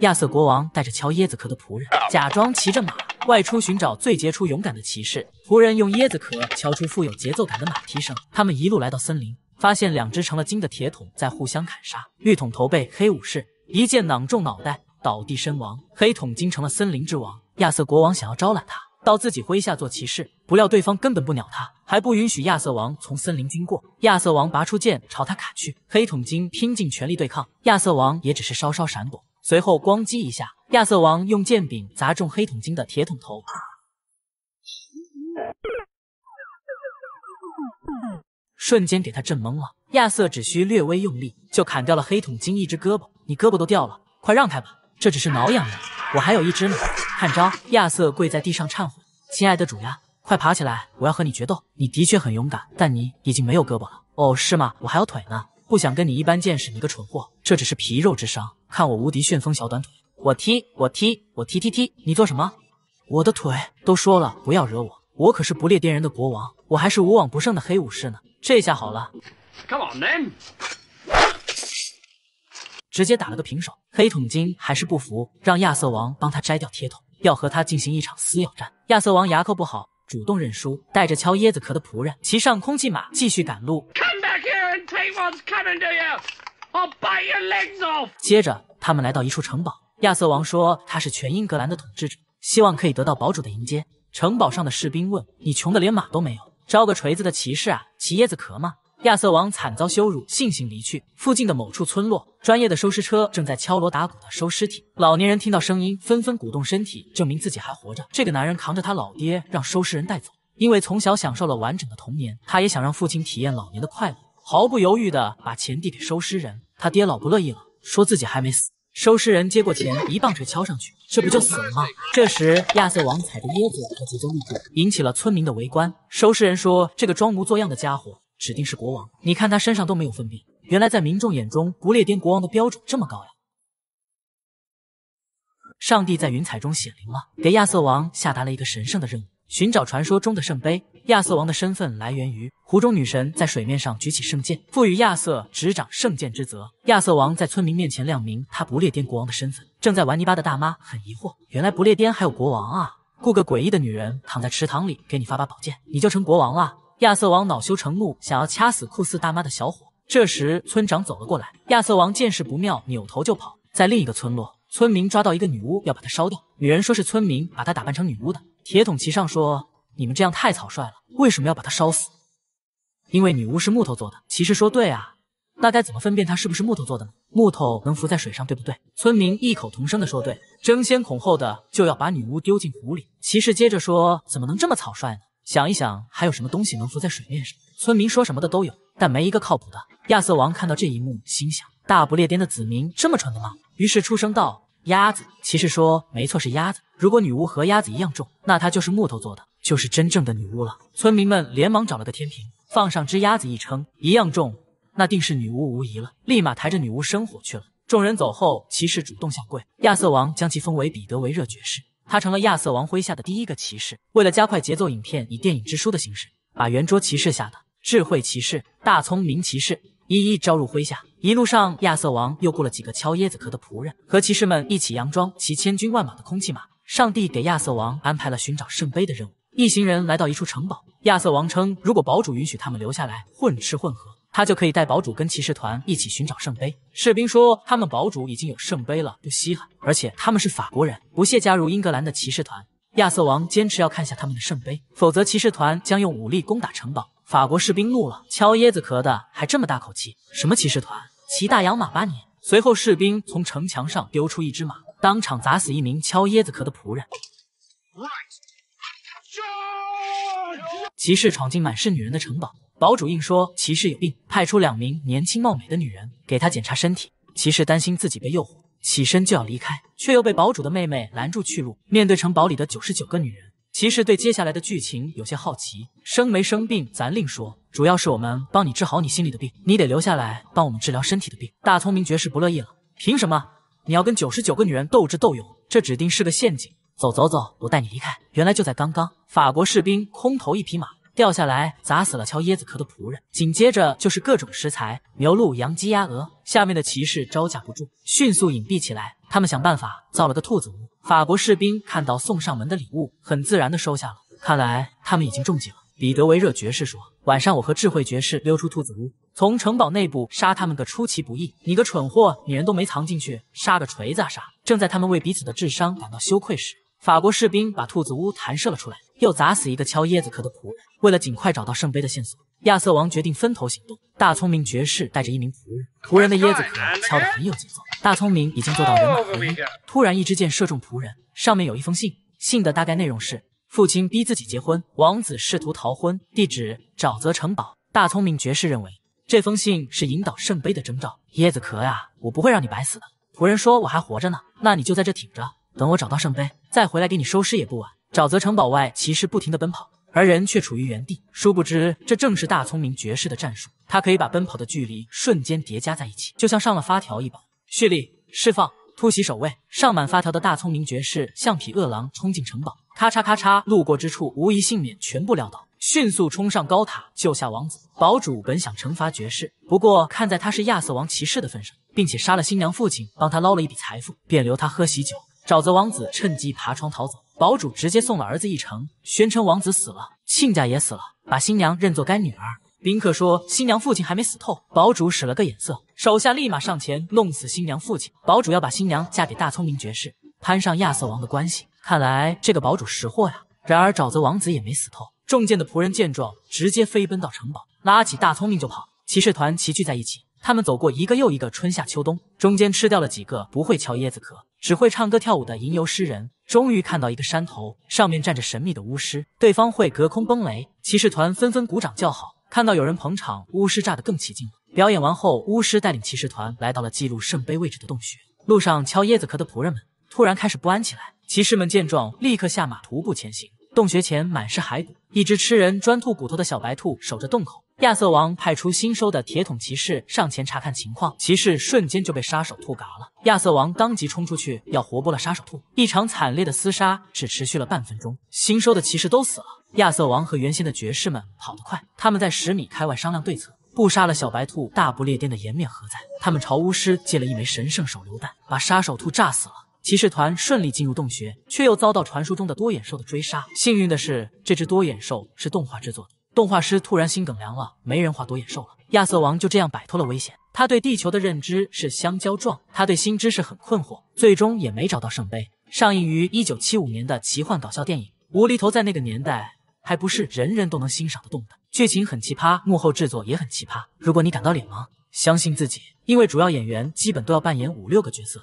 亚瑟国王带着敲椰子壳的仆人，假装骑着马外出寻找最杰出勇敢的骑士。仆人用椰子壳敲出富有节奏感的马蹄声。他们一路来到森林，发现两只成了精的铁桶在互相砍杀。绿桶头被黑武士一剑囊中脑袋，倒地身亡。黑桶精成了森林之王。亚瑟国王想要招揽他到自己麾下做骑士，不料对方根本不鸟他，还不允许亚瑟王从森林经过。亚瑟王拔出剑朝他砍去，黑桶精拼尽全力对抗，亚瑟王也只是稍稍闪躲。随后咣叽一下，亚瑟王用剑柄砸中黑桶精的铁桶头，瞬间给他震懵了。亚瑟只需略微用力，就砍掉了黑桶精一只胳膊。你胳膊都掉了，快让开吧，这只是挠痒痒，我还有一只呢。看招！亚瑟跪在地上忏悔：“亲爱的主呀，快爬起来，我要和你决斗。你的确很勇敢，但你已经没有胳膊了。哦，是吗？我还有腿呢。不想跟你一般见识，你个蠢货，这只是皮肉之伤。”看我无敌旋风小短腿，我踢我踢我踢踢踢！你做什么？我的腿都说了不要惹我，我可是不列颠人的国王，我还是无往不胜的黑武士呢。这下好了，Come on then，直接打了个平手。黑桶精还是不服，让亚瑟王帮他摘掉铁桶，要和他进行一场撕咬战。亚瑟王牙口不好，主动认输，带着敲椰子壳的仆人骑上空气马继续赶路。接着，他们来到一处城堡。亚瑟王说他是全英格兰的统治者，希望可以得到堡主的迎接。城堡上的士兵问：“你穷的连马都没有，招个锤子的骑士啊？骑椰子壳吗？”亚瑟王惨遭羞辱，悻悻离去。附近的某处村落，专业的收尸车正在敲锣打鼓的收尸体。老年人听到声音，纷纷鼓动身体，证明自己还活着。这个男人扛着他老爹，让收尸人带走。因为从小享受了完整的童年，他也想让父亲体验老年的快乐，毫不犹豫的把钱递给收尸人。他爹老不乐意了，说自己还没死。收尸人接过钱，一棒槌敲上去，这不就死了吗？这时亚瑟王踩着椰子和节奏路过，引起了村民的围观。收尸人说：“这个装模作样的家伙指定是国王，你看他身上都没有粪便。”原来在民众眼中，不列颠国王的标准这么高呀！上帝在云彩中显灵了，给亚瑟王下达了一个神圣的任务。寻找传说中的圣杯。亚瑟王的身份来源于湖中女神在水面上举起圣剑，赋予亚瑟执掌圣剑之责。亚瑟王在村民面前亮明他不列颠国王的身份。正在玩泥巴的大妈很疑惑，原来不列颠还有国王啊！雇个诡异的女人躺在池塘里，给你发把宝剑，你就成国王了。亚瑟王恼羞成怒，想要掐死酷似大妈的小伙。这时村长走了过来，亚瑟王见势不妙，扭头就跑。在另一个村落，村民抓到一个女巫，要把她烧掉。女人说是村民把她打扮成女巫的。铁桶骑上说：“你们这样太草率了，为什么要把她烧死？因为女巫是木头做的。”骑士说：“对啊，那该怎么分辨她是不是木头做的呢？木头能浮在水上，对不对？”村民异口同声的说：“对。”争先恐后的就要把女巫丢进湖里。骑士接着说：“怎么能这么草率呢？想一想，还有什么东西能浮在水面上？”村民说什么的都有，但没一个靠谱的。亚瑟王看到这一幕，心想：大不列颠的子民这么蠢的吗？于是出声道。鸭子骑士说：“没错，是鸭子。如果女巫和鸭子一样重，那她就是木头做的，就是真正的女巫了。”村民们连忙找了个天平，放上只鸭子一称，一样重，那定是女巫无疑了。立马抬着女巫生火去了。众人走后，骑士主动下跪，亚瑟王将其封为彼得维热爵士，他成了亚瑟王麾下的第一个骑士。为了加快节奏，影片以电影之书的形式，把圆桌骑士下的智慧骑士、大聪明骑士。一一招入麾下，一路上亚瑟王又雇了几个敲椰子壳的仆人，和骑士们一起佯装骑千军万马的空气马。上帝给亚瑟王安排了寻找圣杯的任务。一行人来到一处城堡，亚瑟王称，如果堡主允许他们留下来混吃混喝，他就可以带堡主跟骑士团一起寻找圣杯。士兵说，他们堡主已经有圣杯了，不稀罕，而且他们是法国人，不屑加入英格兰的骑士团。亚瑟王坚持要看下他们的圣杯，否则骑士团将用武力攻打城堡。法国士兵怒了，敲椰子壳的还这么大口气，什么骑士团，骑大洋马吧你！随后士兵从城墙上丢出一只马，当场砸死一名敲椰子壳的仆人。骑士闯进满是女人的城堡，堡主硬说骑士有病，派出两名年轻貌美的女人给他检查身体。骑士担心自己被诱惑，起身就要离开，却又被堡主的妹妹拦住去路。面对城堡里的九十九个女人。骑士对接下来的剧情有些好奇，生没生病咱另说，主要是我们帮你治好你心里的病，你得留下来帮我们治疗身体的病。大聪明爵士不乐意了，凭什么你要跟九十九个女人斗智斗勇？这指定是个陷阱。走走走，我带你离开。原来就在刚刚，法国士兵空投一匹马掉下来，砸死了敲椰子壳的仆人。紧接着就是各种食材，牛、鹿、羊、鸡、鸭、鹅。下面的骑士招架不住，迅速隐蔽起来。他们想办法造了个兔子屋。法国士兵看到送上门的礼物，很自然的收下了。看来他们已经中计了。彼得维热爵士说：“晚上我和智慧爵士溜出兔子屋，从城堡内部杀他们个出其不意。你个蠢货，你人都没藏进去，杀个锤子啊杀！”正在他们为彼此的智商感到羞愧时，法国士兵把兔子屋弹射了出来，又砸死一个敲椰子壳的仆人。为了尽快找到圣杯的线索，亚瑟王决定分头行动。大聪明爵士带着一名仆人，仆人的椰子壳敲得很有节奏。大聪明已经做到人马合一。突然，一支箭射中仆人，上面有一封信，信的大概内容是。父亲逼自己结婚，王子试图逃婚，地址沼泽城堡。大聪明爵士认为这封信是引导圣杯的征兆。椰子壳呀，我不会让你白死的。仆人说我还活着呢，那你就在这挺着，等我找到圣杯，再回来给你收尸也不晚。沼泽城堡外，骑士不停地奔跑，而人却处于原地。殊不知，这正是大聪明爵士的战术，他可以把奔跑的距离瞬间叠加在一起，就像上了发条一般。蓄力，释放，突袭守卫。上满发条的大聪明爵士像匹饿狼冲进城堡。咔嚓咔嚓，路过之处无一幸免，全部撂倒，迅速冲上高塔救下王子。堡主本想惩罚爵士，不过看在他是亚瑟王骑士的份上，并且杀了新娘父亲，帮他捞了一笔财富，便留他喝喜酒。沼泽王子趁机爬窗逃走，堡主直接送了儿子一程，宣称王子死了，亲家也死了，把新娘认作干女儿。宾客说新娘父亲还没死透，堡主使了个眼色，手下立马上前弄死新娘父亲。堡主要把新娘嫁给大聪明爵士，攀上亚瑟王的关系。看来这个堡主识货呀！然而沼泽王子也没死透。中箭的仆人见状，直接飞奔到城堡，拉起大聪明就跑。骑士团齐聚在一起，他们走过一个又一个春夏秋冬，中间吃掉了几个不会敲椰子壳、只会唱歌跳舞的吟游诗人。终于看到一个山头，上面站着神秘的巫师，对方会隔空崩雷。骑士团纷纷鼓掌叫好。看到有人捧场，巫师炸得更起劲了。表演完后，巫师带领骑士团来到了记录圣杯位置的洞穴。路上敲椰子壳的仆人们突然开始不安起来。骑士们见状，立刻下马徒步前行。洞穴前满是骸骨，一只吃人专吐骨头的小白兔守着洞口。亚瑟王派出新收的铁桶骑士上前查看情况，骑士瞬间就被杀手兔嘎了。亚瑟王当即冲出去要活剥了杀手兔。一场惨烈的厮杀只持续了半分钟，新收的骑士都死了。亚瑟王和原先的爵士们跑得快，他们在十米开外商量对策，不杀了小白兔，大不列颠的颜面何在？他们朝巫师借了一枚神圣手榴弹，把杀手兔炸死了。骑士团顺利进入洞穴，却又遭到传说中的多眼兽的追杀。幸运的是，这只多眼兽是动画制作的。动画师突然心梗凉了，没人画多眼兽了。亚瑟王就这样摆脱了危险。他对地球的认知是香蕉状，他对新知识很困惑，最终也没找到圣杯。上映于一九七五年的奇幻搞笑电影《无厘头》在那个年代还不是人人都能欣赏得动的。剧情很奇葩，幕后制作也很奇葩。如果你感到脸盲，相信自己，因为主要演员基本都要扮演五六个角色。